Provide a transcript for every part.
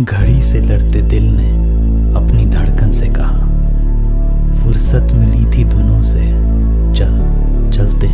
घड़ी से लड़ते दिल ने अपनी धड़कन से कहा, फुर्सत मिली थी दोनों से, चल, चलते हैं।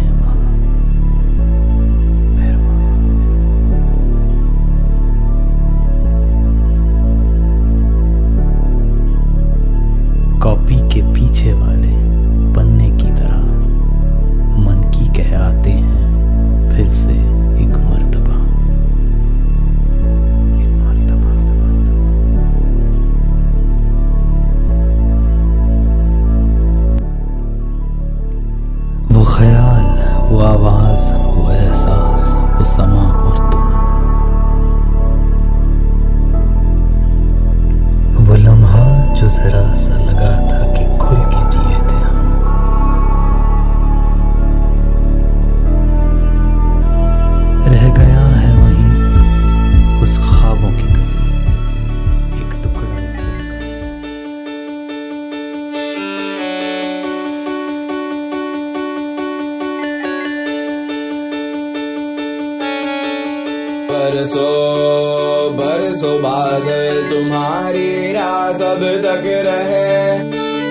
बरसो बरसो बादल तुम्हारी राह सब तक रहे।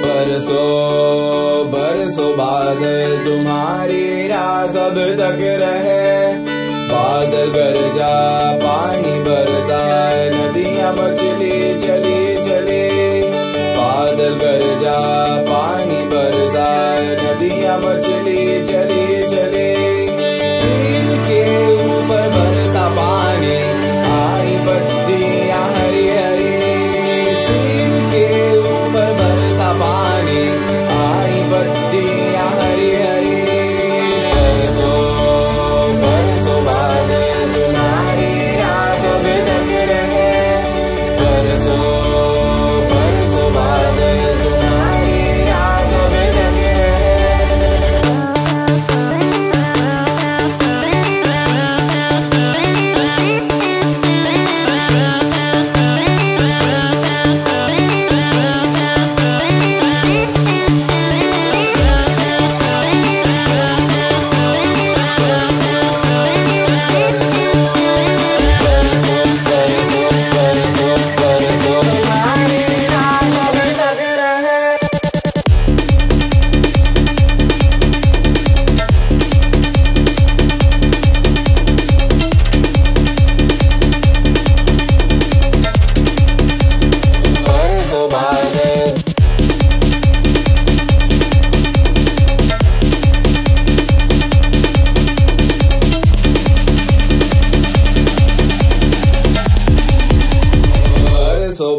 बरसो बरसो बादल तुम्हारी राह सब तक रहे। बादल गरजा, पानी बरसाए नदियाँ मछली चली चली। बादल गरजा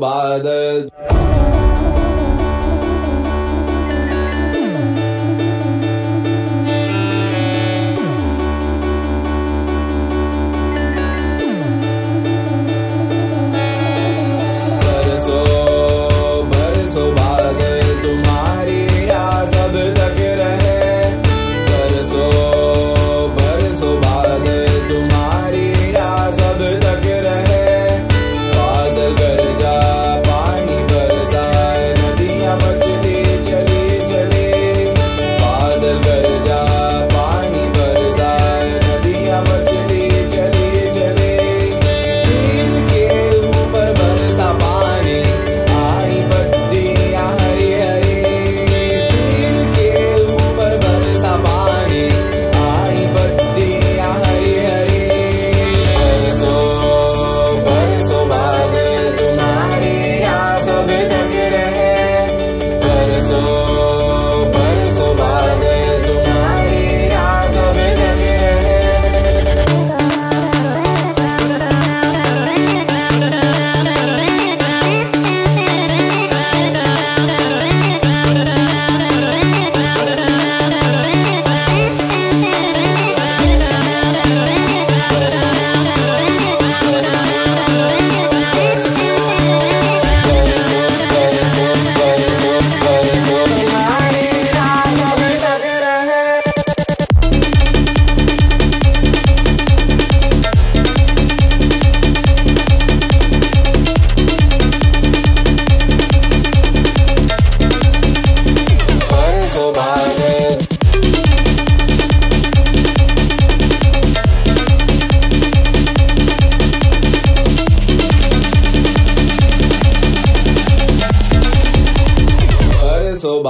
把的。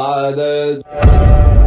बरसो बादल